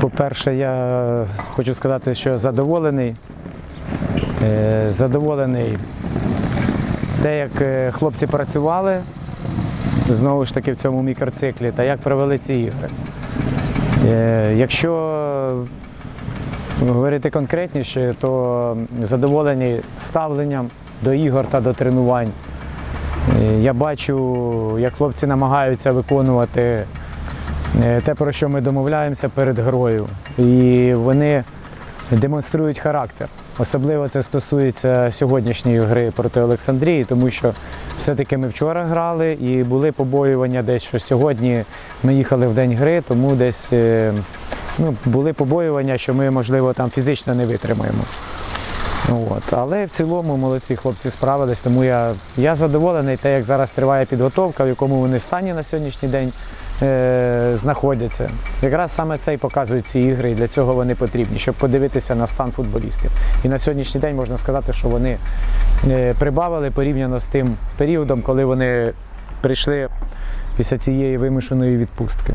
По-перше, я хочу сказати, що задоволений. Е, Задоволений те, як е, хлопці працювали знову ж таки в цьому мікроциклі та як провели ці ігри. Е, Якщо говорити конкретніше, то задоволені ставленням до ігор та до тренувань. Я бачу, як хлопці намагаються виконувати те, про що ми домовляємося перед грою. І вони демонструють характер. Особливо це стосується сьогоднішньої гри проти Олександрії, тому що все-таки ми вчора грали і були побоювання десь, що сьогодні ми їхали в день гри, тому десь е, ну, були побоювання, що ми, можливо, там фізично не витримаємо. Ну, От. Але в цілому молодці хлопці справились, тому я, я задоволений те, як зараз триває підготовка, в якому вони стані на сьогоднішній день е, знаходяться. Якраз саме це і показують ці ігри, і для цього вони потрібні, щоб подивитися на стан футболістів. І на сьогоднішній день можна сказати, що вони е, прибавили порівняно з тим періодом, коли вони прийшли після цієї вимушеної відпустки.